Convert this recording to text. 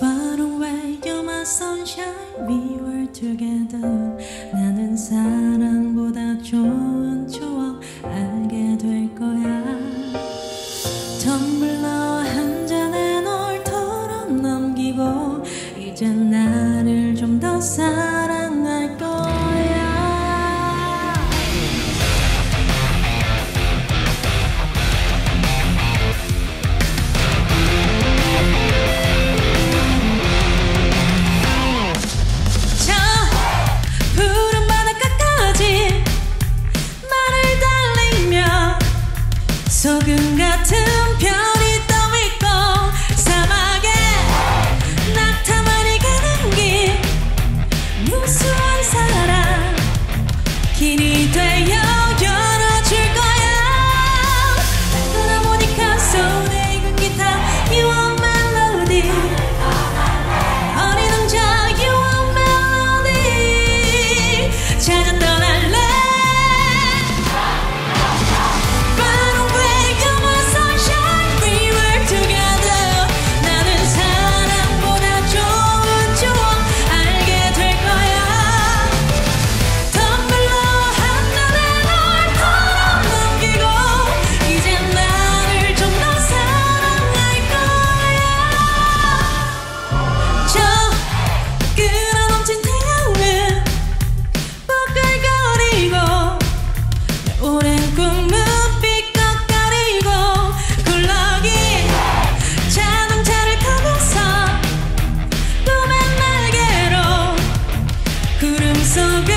Far away, you're my sunshine. We were together. 나는 사랑보다 좋은 추억 알게 될 거야. 텀블러 한 잔에 널 털어 넘기고 이제 나를 좀 더 사랑 소금 같은 별 So